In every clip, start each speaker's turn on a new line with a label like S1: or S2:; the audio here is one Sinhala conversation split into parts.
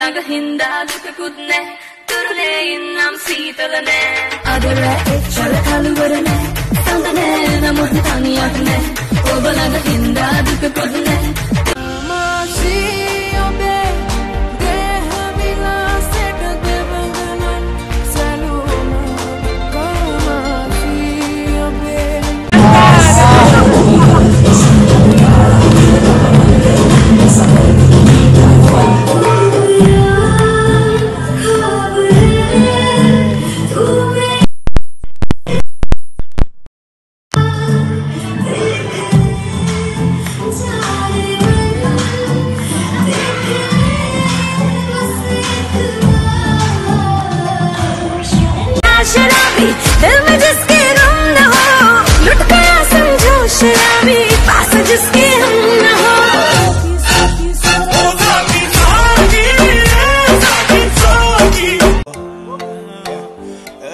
S1: ළඟ හින්දා දුකකුත් නැහැ තුරුලේ ඉන්නම් සීතල නෑ. අදර එච්චර කළුවර शराबी दिल में जिसके गम न हो लुट गया समझो शराबी पास जिसके हम न हो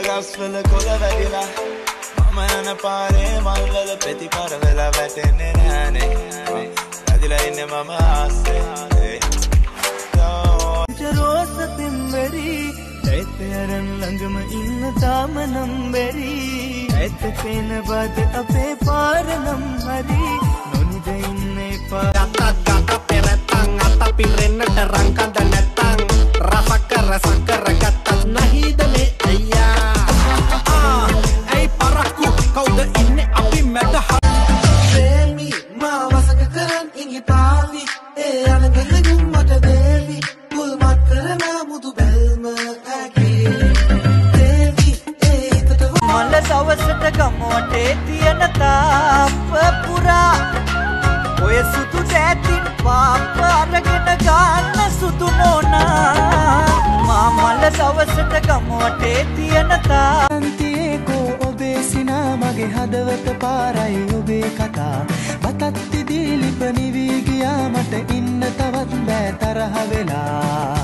S2: ගස්වල කොළ වැදිලා මම යන පාරේ මල්වල ප්‍රතිපර වෙලා වැටෙන්නේ නෑනේ වැදිලා ඉන්න මම ආසේ
S3: ළඟම ඉන්න තාම නම් බැරි ඇත පේන බද අපේ පාරනම් හරි නොනිද ඉන්න එපා.
S4: අතත් ගත පෙරතන් අත පිරෙන්නට රංකඳ නැත්තං රසකර සකර ගත්තත් නහිද මේ අයියා ආ, ඇයි පරක්කු කවුද ඉන්න අපි මැද
S5: ප්‍රේමි මා වසක කරන් ඉඟි පාවි ඒ අනගෙනගුම් මට දේවි
S3: සවසට ගමෝටේ තියෙන තාප පුරා. ඔය සුදු දෑතින් පාප අරගෙන ගන්න සුදු නෝනා මා මල සවසට ගමෝටේ තියෙන තාන්තියේකෝ ඔබේ සිනා මගේ හදවත පාරයි ඔබේ කතා. බතත්ති දීලිප නිවී ගියා මට ඉන්න තවත් බෑ තරහ වෙලා.